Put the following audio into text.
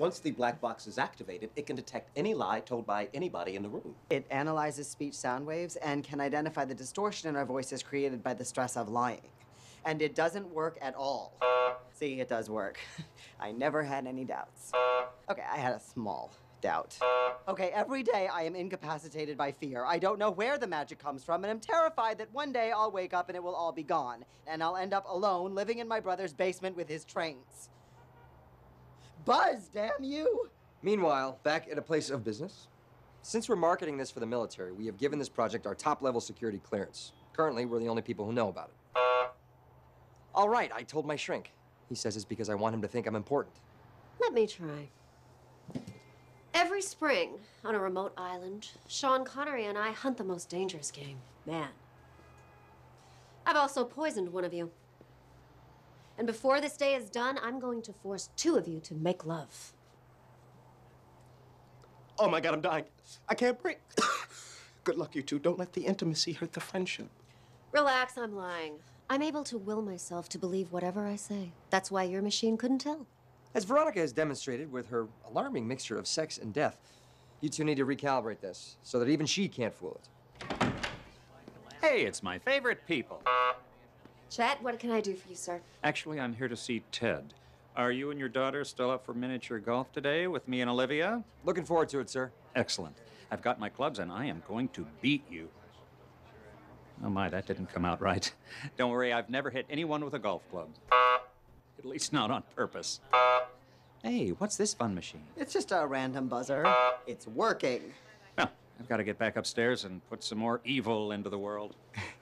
Once the black box is activated, it can detect any lie told by anybody in the room. It analyzes speech sound waves and can identify the distortion in our voices created by the stress of lying. And it doesn't work at all. See, it does work. I never had any doubts. Okay, I had a small doubt. Okay, every day I am incapacitated by fear. I don't know where the magic comes from, and I'm terrified that one day I'll wake up and it will all be gone. And I'll end up alone, living in my brother's basement with his trains. Buzz, damn you! Meanwhile, back at a place of business. Since we're marketing this for the military, we have given this project our top level security clearance. Currently, we're the only people who know about it. All right, I told my shrink. He says it's because I want him to think I'm important. Let me try. Every spring, on a remote island, Sean Connery and I hunt the most dangerous game man. I've also poisoned one of you. And before this day is done, I'm going to force two of you to make love. Oh my God, I'm dying. I can't breathe. Good luck, you two. Don't let the intimacy hurt the friendship. Relax, I'm lying. I'm able to will myself to believe whatever I say. That's why your machine couldn't tell. As Veronica has demonstrated with her alarming mixture of sex and death, you two need to recalibrate this so that even she can't fool it. Hey, it's my favorite people. Chet, what can I do for you, sir? Actually, I'm here to see Ted. Are you and your daughter still up for miniature golf today with me and Olivia? Looking forward to it, sir. Excellent. I've got my clubs and I am going to beat you. Oh my, that didn't come out right. Don't worry, I've never hit anyone with a golf club. At least not on purpose. Hey, what's this fun machine? It's just a random buzzer. It's working. Well, I've got to get back upstairs and put some more evil into the world.